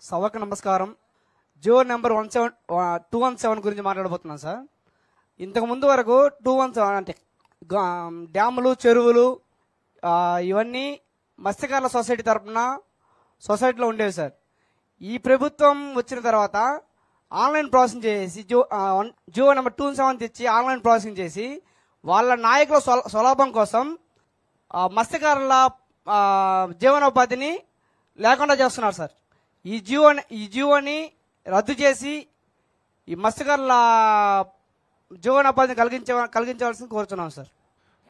సభకు నమస్కారం. Jio number one seven two one seven గురించి మాట్లాడబోతున్నాను సార్. ఇంతకు ముందు వరకు టూ వన్ సెవెన్ అంటే డ్యాములు చెరువులు ఇవన్నీ మత్స్యకారుల సొసైటీ తరపున సొసైటీలో ఉండేవి సార్. ఈ ప్రభుత్వం వచ్చిన తర్వాత ఆన్లైన్ ప్రాసెసింగ్ చేసి Jio one- Jio number two seven తెచ్చి ఆన్లైన్ ప్రాసెసింగ్ చేసి వాళ్ళ నాయకుల స్వల- స్వలాభం కోసం మత్స్యకారుల జీవనోపాధిని లేకుండా చేస్తున్నారు సార్. ఈ జియో ఈ జియోని రద్దు చేసి ఈ మత్స్యకారుల జీవనోపాధిని కలిగించ కలిగించవలసింది కోరుతున్నాం సార్.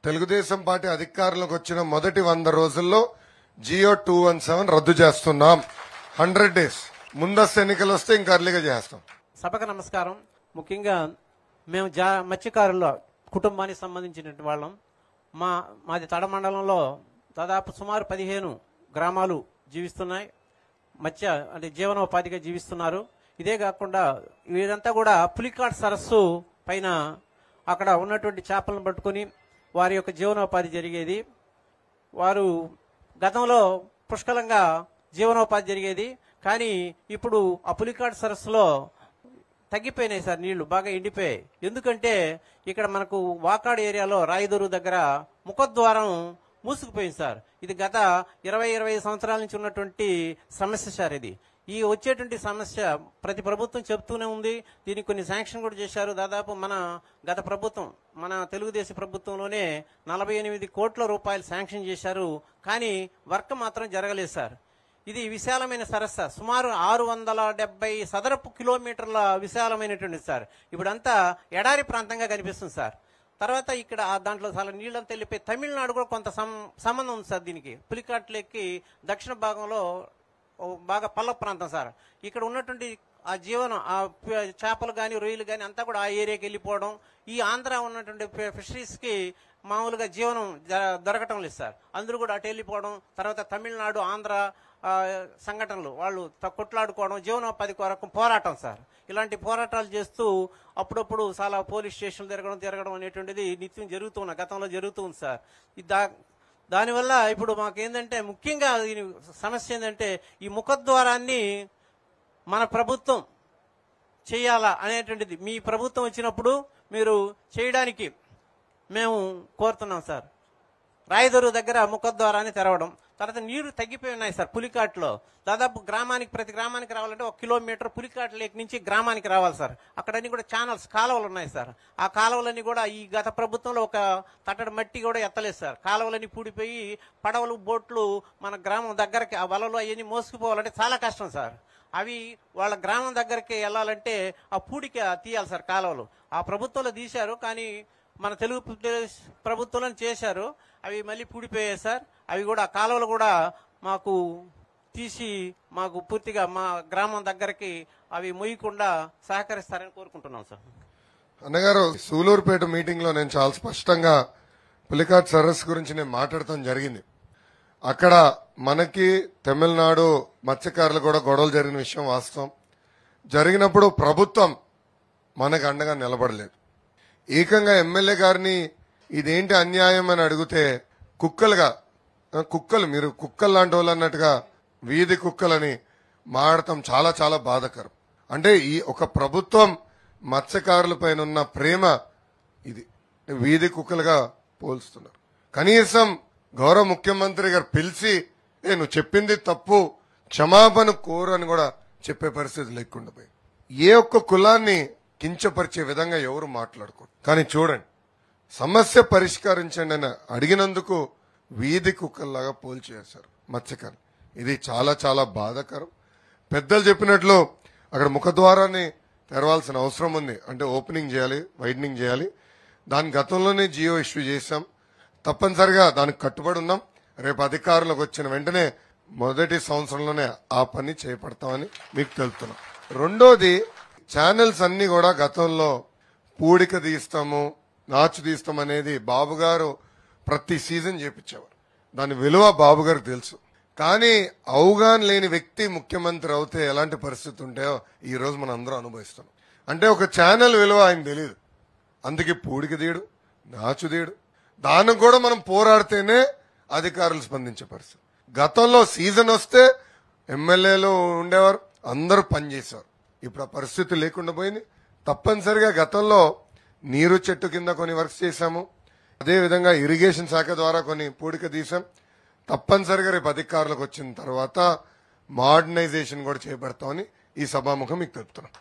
తెలుగుదేశం పార్టీ అధికారంలోకి వచ్చిన మొదటి వంద రోజుల్లో జియో టూ వన్ సెవెన్ రద్దు చేస్తున్నాం. Hundred days. ముందస్తు ఎన్నికలు వస్తే ఇంకా అర్లీగా చేస్తాం. సభకు నమస్కారం. ముఖ్యంగా మేము జా మత్స్యకారుల కుటుంబానికి సంబంధించినటువంటి వాళ్ళం. మా మాది తడ మండలంలో దాదాపు సుమారు పదిహేను గ్రామాలు జీవిస్తున్నాయి. మత్స్య అంటే జీవనోపాధిగా జీవిస్తున్నారు. ఇదే కాకుండా వీరంతా కూడా పులికాట్ సరస్సు పైన అక్కడ ఉన్నటువంటి చేపలను పట్టుకొని వారి యొక్క జీవనోపాధి జరిగేది. వారు గతంలో పుష్కలంగా జీవనోపాధి జరిగేది. కానీ ఇప్పుడు ఆ పులికాట్ సరస్సులో తగ్గిపోయినాయి సార్ నీళ్ళు బాగా ఎండిపోయాయి. ఎందుకంటే ఇక్కడ మనకు వాకాడు ఏరియాలో రాయదూరు దగ్గర ముఖద్వారం మూసుకుపోయింది సార్. ఇది గత ఇరవై ఇరవై సంవత్సరాల నుంచి ఉన్నటువంటి సమస్య సార్ ఇది. ఈ వచ్చేటువంటి సమస్య ప్రతి ప్రభుత్వం చెప్తూనే ఉంది. దీనికి కొన్ని శాంక్షన్ కూడా చేశారు. దాదాపు మన గత ప్రభుత్వం మన తెలుగుదేశం ప్రభుత్వంలోనే నలభై ఎనిమిది కోట్ల రూపాయలు శాంక్షన్ చేశారు. కానీ వర్క్ మాత్రం జరగలేదు సార్. ఇది విశాలమైన సరస్సు. సుమారు ఆరు వందల డెబ్బై సదరపు కిలోమీటర్ల విశాలమైనటువంటి సార్. ఇప్పుడంతా ఎడారి ప్రాంతంగా కనిపిస్తుంది సార్. తర్వాత ఇక్కడ ఆ దాంట్లో చాలా నీళ్ళంతా వెళ్ళిపోయి తమిళనాడు కూడా కొంత సం- సంబంధం ఉంది సార్ దీనికి. పులికాట్ లేక్కి దక్షిణ భాగంలో బాగా పల్ల ప్రాంతం సార్. ఇక్కడ ఉన్నటువంటి ఆ జీవనం ఆ చేపలు కానీ రొయ్యలు కానీ అంతా కూడా ఆ ఏరియాకి వెళ్ళిపోవడం ఈ ఆంధ్ర ఉన్నటువంటి ఫిషరీస్కి మామూలుగా జీవనం జ- దొరకటం లేదు సార్. అందరూ కూడా అటు వెళ్ళిపోవడం తర్వాత తమిళనాడు ఆంధ్ర సంఘటనలు వాళ్ళు త- కొట్లాడుకోవడం జీవనోపాధి కొరకు పోరాటం సార్. ఇలాంటి పోరాటాలు చేస్తూ అప్పుడప్పుడు చాలా పోలీస్ స్టేషన్లు తిరగడం తిరగడం అనేటువంటిది నిత్యం జరుగుతూ ఉన్న గతంలో జరుగుతుంది సార్. దా దానివల్ల ఇప్పుడు మాకేందంటే ముఖ్యంగా దీని సమస్య ఏంటంటే ఈ ముఖద్వారాన్ని మన ప్రభుత్వం చేయాలా అనేటువంటిది. మీ ప్రభుత్వం వచ్చినప్పుడు మీరు చేయడానికి మేము కోరుతున్నాం సార్. రాయదూరు దగ్గర ముఖద్వారాన్ని తెరవడం తర్వాత నీరు తగ్గిపోయి ఉన్నాయి సార్ పులికాట్లో. దాదాపు గ్రామానికి ప్రతి గ్రామానికి రావాలంటే ఒక కిలోమీటర్ పులికాట్ లేక్ నుంచి గ్రామానికి రావాలి సార్. అక్కడన్నీ కూడా ఛానల్స్ కాలువలు ఉన్నాయి సార్. ఆ కాలువలన్నీ కూడా ఈ గత ప్రభుత్వంలో ఒక తట్టడి మట్టి కూడా ఎత్తలేదు సార్. కాలువలన్నీ పూడిపోయి పడవలు బోట్లు మన గ్రామం దగ్గరకి ఆ వలలు అవన్నీ మోసుకుపోవాలంటే చాలా కష్టం సార్. అవి వాళ్ళ గ్రామం దగ్గరికి వెళ్ళాలంటే ఆ పూడిక తీయాలి సార్ కాలువలు. ఆ ప్రభుత్వంలో తీశారు కానీ మన తెలుగు ప్రభుత్వంలో చేశారు. అవి మళ్ళీ పూడిపోయాయి సార్. అవి కూడా కాలువలు కూడా మాకు తీసి మాకు పూర్తిగా మా గ్రామం దగ్గరికి అవి మొయ్యకుండా సహకరిస్తారని కోరుకుంటున్నాం సార్. అన్నగారు సూలూరుపేట మీటింగ్లో నేను చాలా స్పష్టంగా పులికాట్ సరస్సు గురించి నేను మాట్లాడటం జరిగింది. అక్కడ మనకి తమిళనాడు మత్స్యకారులు కూడా గొడవలు జరిగిన విషయం వాస్తవం. జరిగినప్పుడు ప్రభుత్వం మనకు అండగా నిలబడలేదు. ఏకంగా ఎమ్మెల్యే గారిని ఇదేంటి అన్యాయం అని అడిగితే కుక్కలుగా కుక్కలు మీరు కుక్కలు లాంటి వాళ్ళు అన్నట్టుగా వీధి కుక్కలని మాడటం చాలా చాలా బాధకరం. అంటే ఈ ఒక ప్రభుత్వం మత్స్యకారుల పైన ఉన్న ప్రేమ ఇది. వీధి కుక్కలుగా పోల్స్తున్నారు. కనీసం గౌరవ ముఖ్యమంత్రి గారు పిలిచి ఏ నువ్వు చెప్పింది తప్పు క్షమాపణ కోరు అని కూడా చెప్పే పరిస్థితి లేకుండా ఏ ఒక్క కులాన్ని కించపరిచే విధంగా ఎవరు మాట్లాడుకోరు. కానీ చూడండి సమస్య పరిష్కరించండి అని అడిగినందుకు వీధి కుక్కల్లాగా పోల్చేశారు మత్స్యకారులు. ఇది చాలా చాలా బాధాకరం. పెద్దలు చెప్పినట్లు అక్కడ ముఖద్వారాన్ని తెరవాల్సిన అవసరం ఉంది. అంటే ఓపెనింగ్ చేయాలి వైడనింగ్ చేయాలి. దాని గతంలోనే జియో ఇష్యూ చేశాం. తప్పనిసరిగా దానికి కట్టుబడి ఉన్నాం. రేపు అధికారులకు వచ్చిన వెంటనే మొదటి సంవత్సరంలోనే ఆ పని చేపడతామని మీకు తెలుపుతున్నాం. రెండోది ఛానల్స్ అన్ని కూడా గతంలో పూడిక తీస్తాము నాచు తీస్తాం అనేది బాబు గారు ప్రతి సీజన్ చేపించేవారు. దాని విలువ బాబు గారికి తెలుసు. కానీ అవగాహన లేని వ్యక్తి ముఖ్యమంత్రి అవుతే ఎలాంటి పరిస్థితి ఉంటాయో ఈ రోజు మనం అందరూ అనుభవిస్తున్నాం. అంటే ఒక ఛానల్ విలువ ఆయన తెలియదు అందుకే పూడికి తీయడు నాచు తీయడు. దానికి కూడా మనం పోరాడితేనే అధికారులు స్పందించే పరిస్థితి. గతంలో సీజన్ వస్తే ఎమ్మెల్యేలు ఉండేవారు అందరూ పనిచేసేవారు. ఇప్పుడు ఆ పరిస్థితి లేకుండా పోయింది. తప్పనిసరిగా గతంలో నీరు చెట్టు కింద కొన్ని వర్క్స్ చేశాము. అదేవిధంగా ఇరిగేషన్ శాఖ ద్వారా కొన్ని పూడిక తీసాం తప్పనిసరిగా రేపు అధికారులకు వచ్చిన తర్వాత మోడర్నైజేషన్ కూడా చేపడతామని ఈ సభాముఖం మీకు తెలుపుతున్నాం.